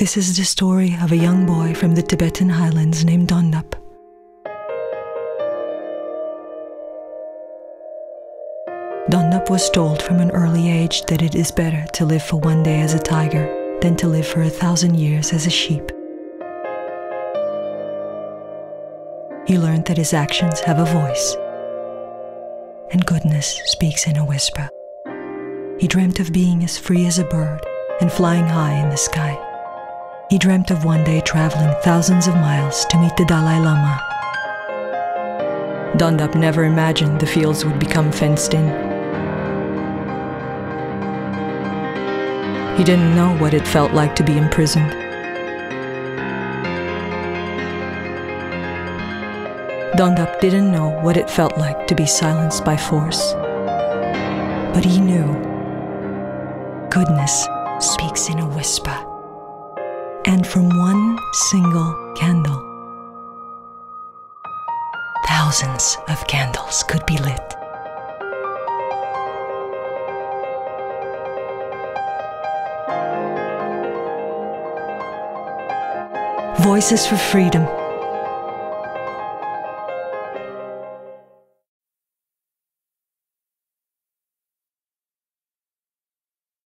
This is the story of a young boy from the Tibetan highlands named Dhondup. Dhondup was told from an early age that it is better to live for one day as a tiger than to live for a thousand years as a sheep. He learned that his actions have a voice, and goodness speaks in a whisper. He dreamt of being as free as a bird and flying high in the sky. He dreamt of one day traveling thousands of miles to meet the Dalai Lama. Dhondup never imagined the fields would become fenced in. He didn't know what it felt like to be imprisoned. Dhondup didn't know what it felt like to be silenced by force. But he knew goodness speaks in a whisper. And from one single candle, thousands of candles could be lit. Voices for Freedom